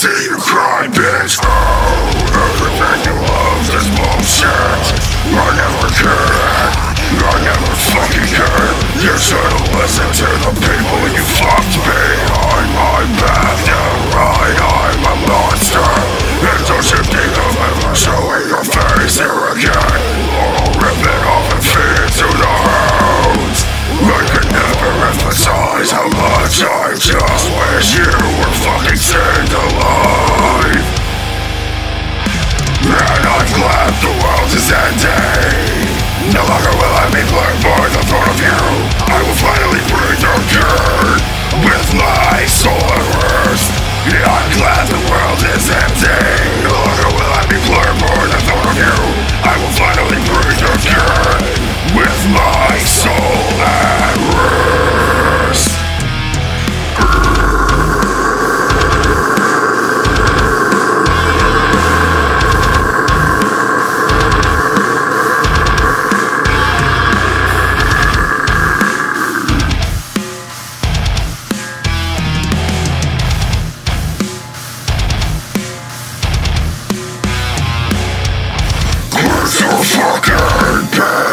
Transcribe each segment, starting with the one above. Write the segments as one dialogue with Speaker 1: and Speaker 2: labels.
Speaker 1: see you cry, bitch Oh, everything you love is bullshit I never cared I never fucking cared You should've listened to the people will I by the thought of you. I will finally breathe your dirt With my soul at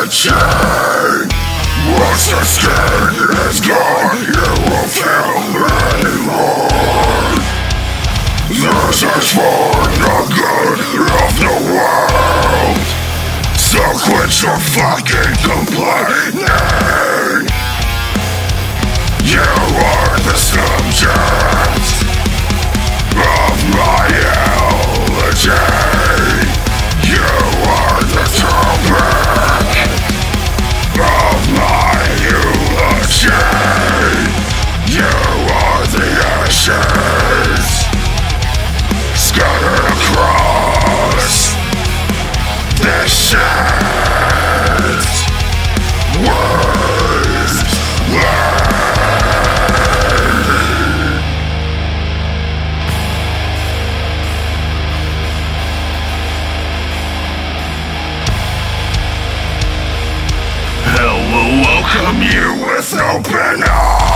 Speaker 1: pitching? Once the skin is gone, you won't feel anymore This is for the good of the world. So quit your fucking complaining. You are the subject Welcome you with open arms.